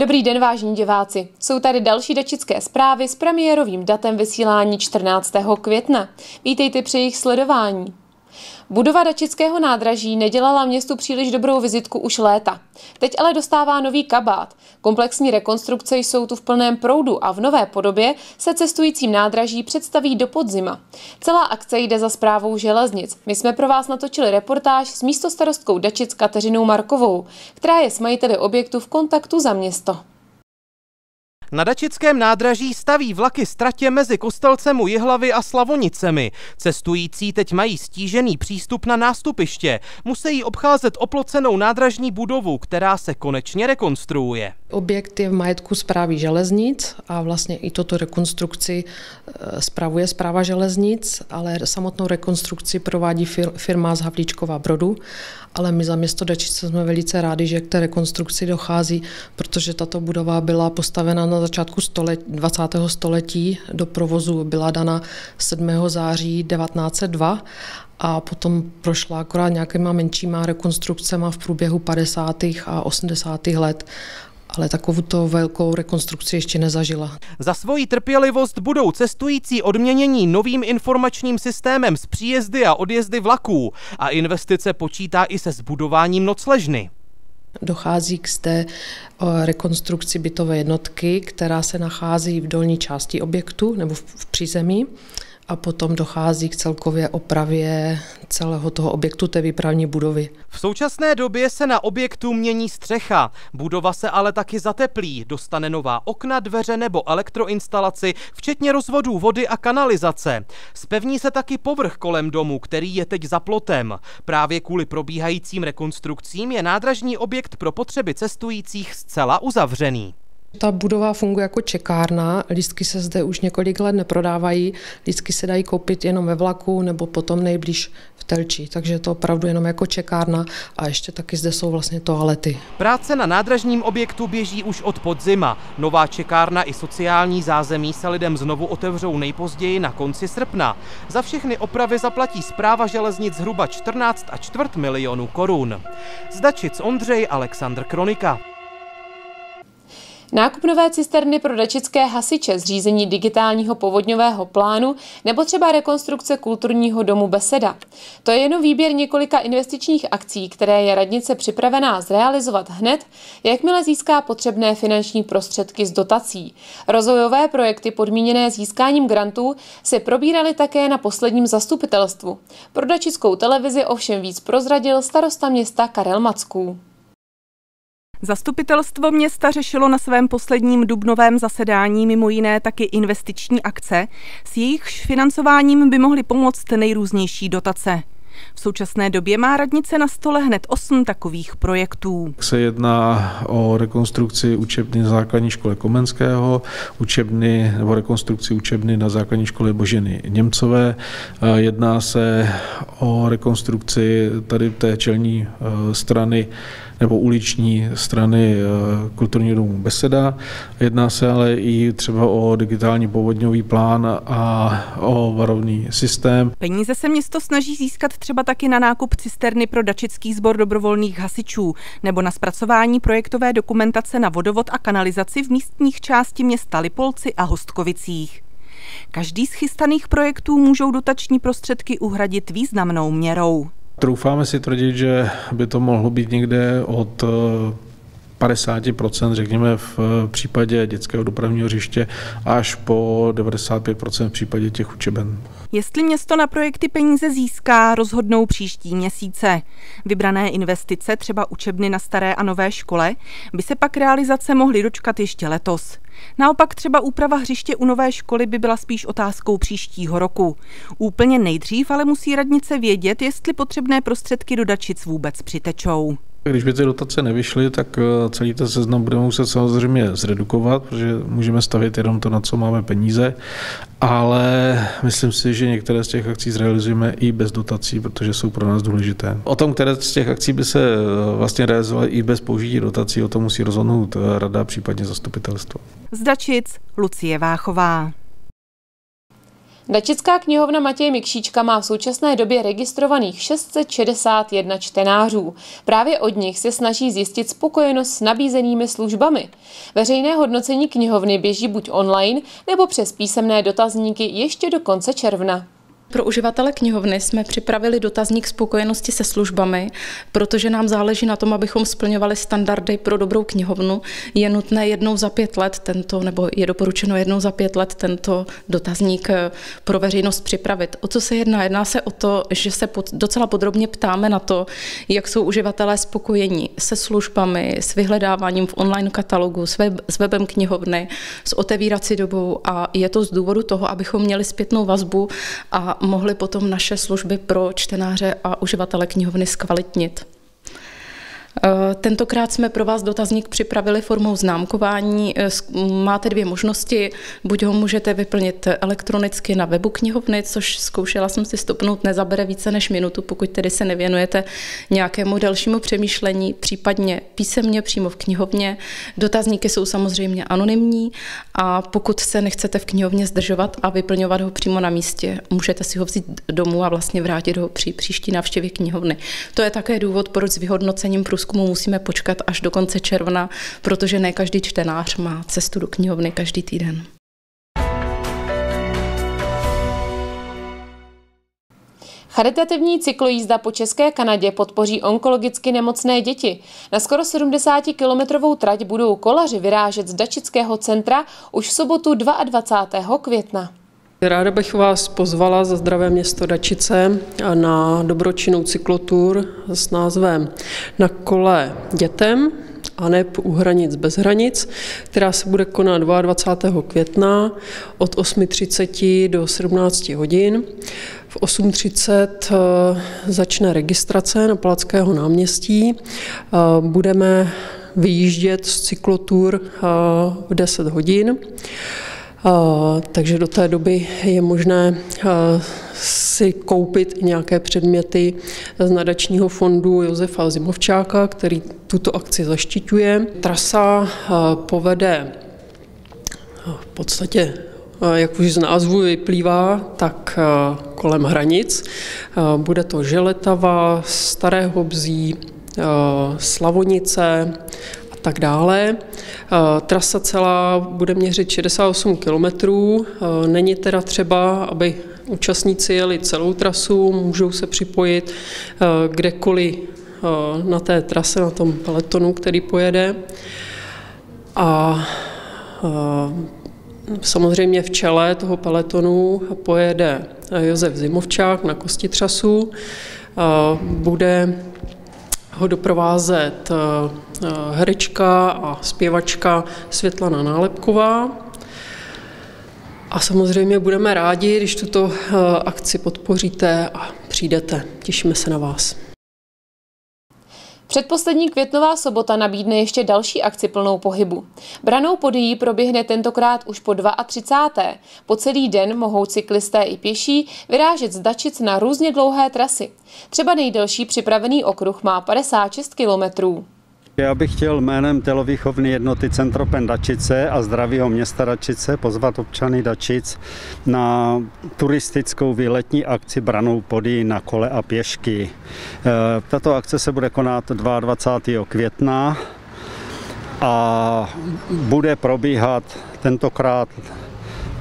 Dobrý den, vážní diváci. Jsou tady další dačické zprávy s premiérovým datem vysílání 14. května. Vítejte při jejich sledování. Budova Dačického nádraží nedělala městu příliš dobrou vizitku už léta. Teď ale dostává nový kabát. Komplexní rekonstrukce jsou tu v plném proudu a v nové podobě se cestujícím nádraží představí do podzima. Celá akce jde za zprávou železnic. My jsme pro vás natočili reportáž s místostarostkou Dačic Kateřinou Markovou, která je s majiteli objektu v kontaktu za město. Na Dačickém nádraží staví vlaky stratě mezi Kostelcem u Jihlavy a Slavonicemi. Cestující teď mají stížený přístup na nástupiště. Musí obcházet oplocenou nádražní budovu, která se konečně rekonstruuje. Objekt je v majetku zprávy železnic a vlastně i toto rekonstrukci eh, spravuje zpráva železnic, ale samotnou rekonstrukci provádí firma z Havlíčkova Brodu ale my za město Dačice jsme velice rádi, že k té rekonstrukci dochází, protože tato budova byla postavena na začátku stolet, 20. století, do provozu byla dana 7. září 1902 a potom prošla akorát nějakýma menšíma rekonstrukcemi v průběhu 50. a 80. let ale takovou to velkou rekonstrukci ještě nezažila. Za svoji trpělivost budou cestující odměnění novým informačním systémem z příjezdy a odjezdy vlaků a investice počítá i se zbudováním nocležny. Dochází k zde rekonstrukci bytové jednotky, která se nachází v dolní části objektu nebo v přízemí a potom dochází k celkově opravě celého toho objektu té výpravní budovy. V současné době se na objektu mění střecha. Budova se ale taky zateplí, dostane nová okna, dveře nebo elektroinstalaci, včetně rozvodů vody a kanalizace. Spevní se taky povrch kolem domu, který je teď za plotem. Právě kvůli probíhajícím rekonstrukcím je nádražní objekt pro potřeby cestujících zcela uzavřený. Ta budova funguje jako čekárna, lístky se zde už několik let neprodávají, lístky se dají koupit jenom ve vlaku nebo potom nejblíž v Telči, takže to opravdu jenom jako čekárna a ještě taky zde jsou vlastně toalety. Práce na nádražním objektu běží už od podzima. Nová čekárna i sociální zázemí se lidem znovu otevřou nejpozději na konci srpna. Za všechny opravy zaplatí zpráva železnic zhruba 14 a čtvrt milionů korun. Zdačic Ondřej, Alexandr Kronika. Nákup nové cisterny pro dačické hasiče, zřízení digitálního povodňového plánu nebo třeba rekonstrukce kulturního domu Beseda. To je jenom výběr několika investičních akcí, které je radnice připravená zrealizovat hned, jakmile získá potřebné finanční prostředky z dotací. Rozvojové projekty podmíněné získáním grantů se probíraly také na posledním zastupitelstvu. Pro dačickou televizi ovšem víc prozradil starosta města Karel Macků. Zastupitelstvo města řešilo na svém posledním dubnovém zasedání mimo jiné taky investiční akce, s jejichž financováním by mohly pomoct nejrůznější dotace. V současné době má radnice na stole hned osm takových projektů. Se jedná o rekonstrukci učebny na základní škole Komenského, učebny nebo rekonstrukci učebny na základní škole Boženy Němcové. Jedná se o rekonstrukci tady té čelní e, strany nebo uliční strany eh, kulturního domu Beseda. Jedná se ale i třeba o digitální povodňový plán a o varovný systém. Peníze se město snaží získat třeba taky na nákup cisterny pro dačický sbor dobrovolných hasičů nebo na zpracování projektové dokumentace na vodovod a kanalizaci v místních části města Lipolci a Hostkovicích. Každý z chystaných projektů můžou dotační prostředky uhradit významnou měrou. Troufáme si tvrdit, že by to mohlo být někde od 50%, eh, řekněme v eh, případě dětského dopravního hřiště, až po 95% v případě těch učeben. Jestli město na projekty peníze získá, rozhodnou příští měsíce. Vybrané investice, třeba učebny na staré a nové škole, by se pak realizace mohly dočkat ještě letos. Naopak třeba úprava hřiště u nové školy by byla spíš otázkou příštího roku. Úplně nejdřív ale musí radnice vědět, jestli potřebné prostředky do Dačic vůbec přitečou. Když by ty dotace nevyšly, tak eh, celý ten seznam budeme muset samozřejmě zredukovat, protože můžeme stavit jenom to, na co máme peníze, ale myslím si, že některé z těch akcí zrealizujeme i bez dotací, protože jsou pro nás důležité. O tom, které z těch akcí by se eh, vlastně realizovaly i bez použití dotací, o tom musí rozhodnout eh, rada, případně zastupitelstvo. Zdačic Lucie Váchová. Dačická knihovna Matěje Mikšíčka má v současné době registrovaných 661 čtenářů. Právě od nich se snaží zjistit spokojenost s nabízenými službami. Veřejné hodnocení knihovny běží buď online nebo přes písemné dotazníky ještě do konce června. Pro uživatele knihovny jsme připravili dotazník spokojenosti se službami, protože nám záleží na tom, abychom splňovali standardy pro dobrou knihovnu. Je nutné jednou za pět let tento, nebo je doporučeno jednou za pět let tento dotazník eh, pro veřejnost připravit. O co se jedná? Jedná se o to, že se pod, docela podrobně ptáme na to, jak jsou uživatelé spokojení se službami, s vyhledáváním v online katalogu, s, web, s webem knihovny, s otevírací dobou a je to z důvodu toho, abychom měli zpětnou vazbu a mohli potom naše služby pro čtenáře a uživatele knihovny zkvalitnit. Eh, tentokrát jsme pro vás dotazník připravili formou známkování. Eh, máte dvě možnosti. Buď ho můžete vyplnit elektronicky na webu knihovny, což zkoušela jsem si stopnout, nezabere více než minutu, pokud tedy se nevěnujete nějakému dalšímu přemýšlení, případně písemně přímo v knihovně. Dotazníky jsou samozřejmě anonymní a pokud se nechcete v knihovně zdržovat a vyplňovat ho přímo na místě, můžete si ho vzít domů a vlastně vrátit ho při příští návštěvě knihovny. To je také důvod, proč s vyhodnocením průzkumu musíme počkat až do konce června, protože ne každý čtenář má cestu do knihovny každý týden. Charitativní cyklojízda po České Kanadě podpoří onkologicky nemocné děti. Na skoro 70-kilometrovou trať budou kolaři vyrážet z Dačického centra už v sobotu 22. května. Ráda bych vás pozvala za zdravé město Dačice na dobročinnou cyklotur s názvem Na kole dětem a ne u hranic bez hranic, která se bude konat 22. května od 8.30 do 17 hodin. V 8.30 eh, začne registrace na Palackého náměstí. Eh, budeme vyjíždět z cyklotur eh, v 10 hodin. Takže do té doby je možné si koupit nějaké předměty z nadačního fondu Josefa Zimovčáka, který tuto akci zaštiťuje. Trasa povede v podstatě jak už z názvu vyplývá, tak kolem hranic. Bude to Želetava, Staré Hobzí, Slavonice, tak dále. Eh, trasa celá bude měřit 68 km. Eh, není teda třeba, aby účastníci jeli celou trasu, můžou se připojit eh, kdekoliv na té trase, na tom peletonu, který pojede. A samozřejmě v čele toho peletonu pojede Josef Zimovčák na Kostitřasu. Bude ho doprovázet eh, eh, herečka a zpěvačka Světlana Nálepková. A samozřejmě budeme rádi, když tuto eh, akci podpoříte a přijdete. Těšíme se na vás. Předposlední květnová sobota nabídne ještě další akci plnou pohybu. Branou podyjí proběhne tentokrát už po 32. Po celý den mohou cyklisté i pěší vyrážet z Dačic na různě dlouhé trasy. Třeba nejdelší připravený okruh má 56 kilometrů. Já bych chtěl jménem telovýchovny jednoty Centropen Dačice a zdravího města Dačice pozvat občany Dačic na turistickou výletní akci Branou pody na kole a pěšky. E, tato akce se bude konat 22. května a bude probíhat tentokrát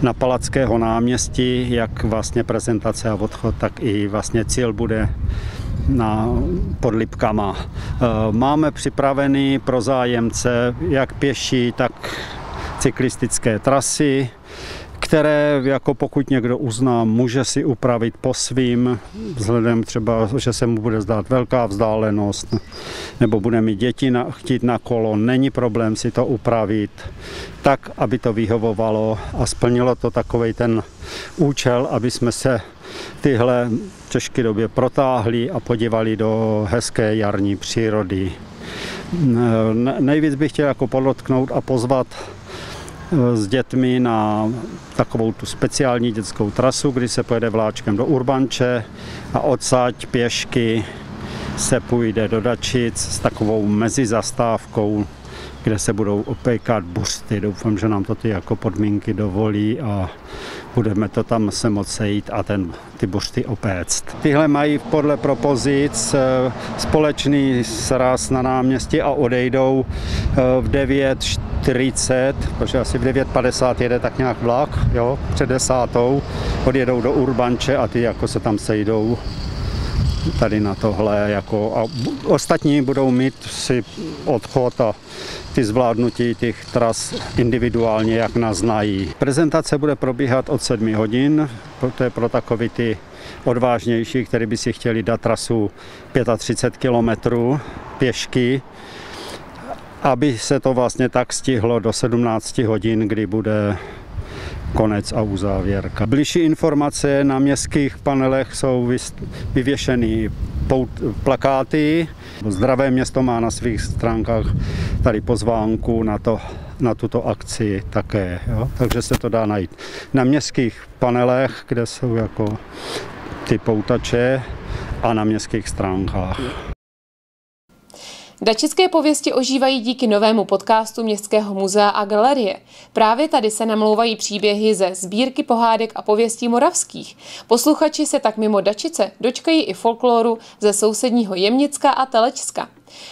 na Palackého náměstí, jak vlastně prezentace a odchod, tak i vlastně cíl bude na podlipkama. Eh, máme připravený pro zájemce jak pěší, tak cyklistické trasy, které jako pokud někdo uzná, může si upravit po svým, vzhledem třeba, že se mu bude zdát velká vzdálenost, nebo bude mít děti na, chtít na kolo, není problém si to upravit tak, aby to vyhovovalo a splnilo to takový ten účel, aby jsme se tyhle těžké době protáhli a podívali do hezké jarní přírody. Nejvíc bych chtěl jako podotknout a pozvat eh, s dětmi na takovou tu speciální dětskou trasu, kdy se pojede vláčkem do Urbanče a odsaď pěšky se půjde do Dačic s takovou mezizastávkou, kde se budou opékat buřty. Doufám, že nám to ty jako podmínky dovolí a budeme to tam se moc sejít a ten, ty buřty opéct. Tyhle mají podle propozic eh, společný sraz na náměstí a odejdou eh, v 9.40, protože asi v 9.50 jede tak nějak vlak, jo, před desátou, odjedou do Urbanče a ty jako se tam sejdou tady na tohle. Jako, a ostatní budou mít si odchod a ty zvládnutí těch tras individuálně, jak nás znají. Prezentace bude probíhat od 7 hodin, to je pro takový ty odvážnější, kteří by si chtěli dát trasu 35 kilometrů pěšky, aby se to vlastně tak stihlo do 17 hodin, kdy bude konec a uzávěrka. Bližší informace na městských panelech jsou vyvěšeny plakáty. Zdravé město má na svých stránkách tady pozvánku na, to, na tuto akci také. Jo? Takže se to dá najít na městských panelech, kde jsou jako ty poutače a na městských stránkách. Dačické pověsti ožívají díky novému podcastu Městského muzea a galerie. Právě tady se namlouvají příběhy ze sbírky pohádek a pověstí moravských. Posluchači se tak mimo Dačice dočkají i folkloru ze sousedního Jemnicka a Telečska.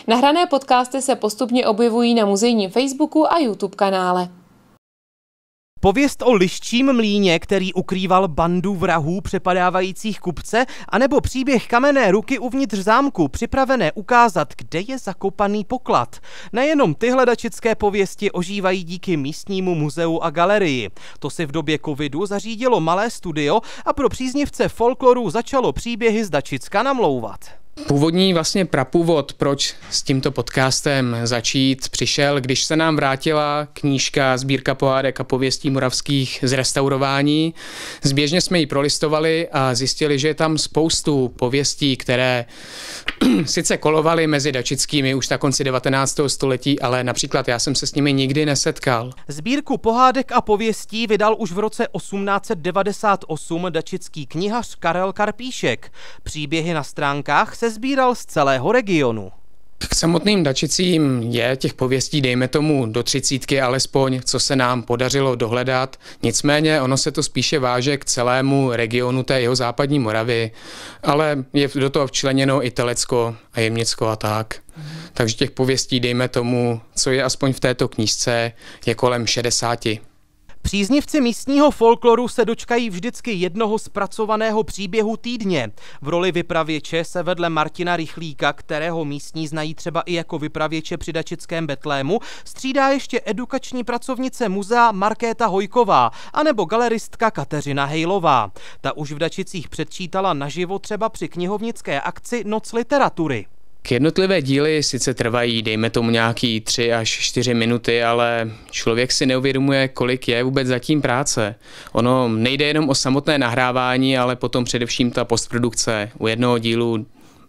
Nahrané podcasty se postupně objevují na muzejním Facebooku a YouTube kanále. Pověst o liščím mlíně, který ukrýval bandu vrahů přepadávajících kupce, anebo příběh kamenné ruky uvnitř zámku, připravené ukázat, kde je zakopaný poklad. Nejenom ty hledačické pověsti ožívají díky místnímu muzeu a galerii. To si v době covidu zařídilo malé studio a pro příznivce folkloru začalo příběhy z Dačicka namlouvat. Původní vlastně prapůvod, proč s tímto podcastem začít, přišel, když se nám vrátila knížka Sbírka pohádek a pověstí moravských z restaurování. Zběžně jsme ji prolistovali a zjistili, že je tam spoustu pověstí, které sice kolovaly mezi dačickými už na konci 19. století, ale například já jsem se s nimi nikdy nesetkal. Sbírku pohádek a pověstí vydal už v roce 1898 dačický knihař Karel Karpíšek. Příběhy na stránkách se sbíral z celého regionu. K samotným dačicím je těch pověstí, dejme tomu, do třicítky alespoň, co se nám podařilo dohledat. Nicméně ono se to spíše váže k celému regionu té jeho západní Moravy, ale je do toho včleněno i Telecko a Jemnicko a tak. Takže těch pověstí, dejme tomu, co je aspoň v této knížce, je kolem 60. Příznivci místního folkloru se dočkají vždycky jednoho zpracovaného příběhu týdně. V roli vypravěče se vedle Martina Rychlíka, kterého místní znají třeba i jako vypravěče při Dačickém Betlému, střídá ještě edukační pracovnice muzea Markéta Hojková anebo galeristka Kateřina Hejlová. Ta už v Dačicích předčítala naživo třeba při knihovnické akci Noc literatury. Jednotlivé díly sice trvají, dejme tomu nějaký 3 až 4 minuty, ale člověk si neuvědomuje, kolik je vůbec zatím práce. Ono nejde jenom o samotné nahrávání, ale potom především ta postprodukce. U jednoho dílu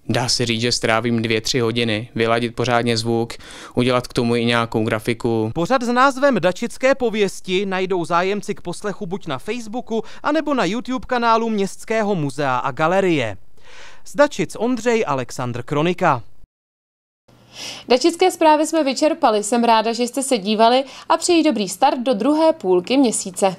dá se říct, že strávím dvě, tři hodiny, vyladit pořádně zvuk, udělat k tomu i nějakou grafiku. Pořad s názvem Dačické pověsti najdou zájemci k poslechu buď na Facebooku, anebo na YouTube kanálu Městského muzea a galerie. Z Dačic Ondřej Alexandr Kronika. Dačické zprávy jsme vyčerpali, jsem ráda, že jste se dívali a přeji dobrý start do druhé půlky měsíce.